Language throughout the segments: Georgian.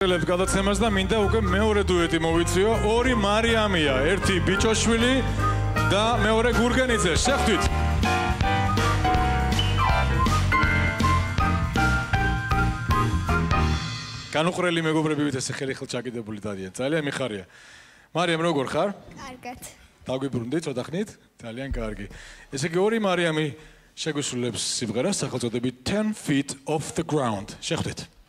ელებს გადაცემას და მინდა უკვე მეორე დუეტი მოვიწიო. ორი მარიამია, ერთი ბიჭოშვილი და მეორე გურგენიძე. შეხვდით. განუყრელი მეგობრები ვით ესე ხელი ხელ ჩაკიდებული დადიან. ძალიან მიხარია. მარიამ როგორ ხარ? კარგად. დაგვიბრუნდი ცოტა ხნით? ძალიან კარგი. ესე იგი ორი მარიამი შეგვისრულებს სიმღერას სახელწოდებით 10 feet off the ground. შეხვდით.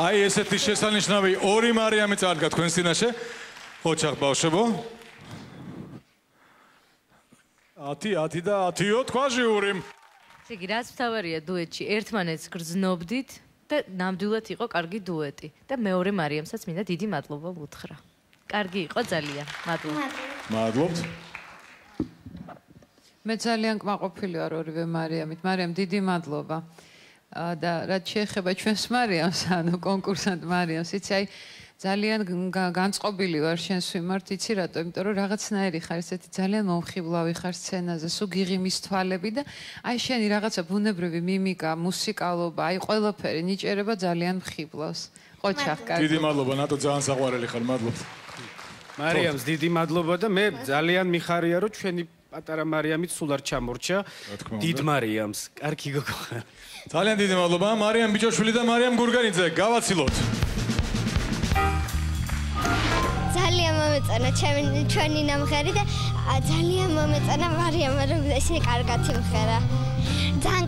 აი ესეთი შესანიშნავი ორი მარიამი წარდგა თქვენ წინაშე. ოჩახ ბავშვებო. 10 10 და 10-ო თქვა ჟიურიმ. შეგი რაც მთავარია დუეტში ერთმანეთს გრძნობდით და ნამდვილად იყო კარგი დუეტი და მეორე მარიამსაც მინდა დიდი მადლობა ვუთხრა. კარგი იყო ძალიან. მადლობა. მადლობთ. მე ძალიან კმაყოფილი ვარ ორივე მარიამით. მარიამ დიდი მადლობა. და რაც შეეხება ჩვენს მარიამს, ანუ კონკურსანტ მარიამს, იცი აი ძალიან განწყობილი ვარ შენს მიმართ, იცი რატო? იმიტომ რომ რაღაცნაირი ხარ, ესეთი ძალიან მომხიბლავი ხარ სცენაზე, სულ გიღიმის თვალები და აი შენი რაღაცა ბუნებრივი მიმიკა, მუსიკალობა, აი ყველაფერი ნიჭერება ძალიან მხიბლავს. ყოჩახ, კარგი. დიდი მადლობა, ნატო ძალიან საყვარელი ხარ, მადლობთ. მარიამს დიდი მადლობა და მე ძალიან მიხარია რომ ჩვენი პატარა მარიამით სულ არ ჩამორჩა. დიდ მარიამს, კარგი გოგო ხარ. ძალიან დიდი მადლობა. მარიამ ბიჭოშვილი და მარიამ გურგანიძე გავაცილოთ. ძალიან მომეწონა ჩემი ჩვენი ნამღერი და ძალიან მომეწონა მარიამ რომ ესე კარგად იმღერა ძალიან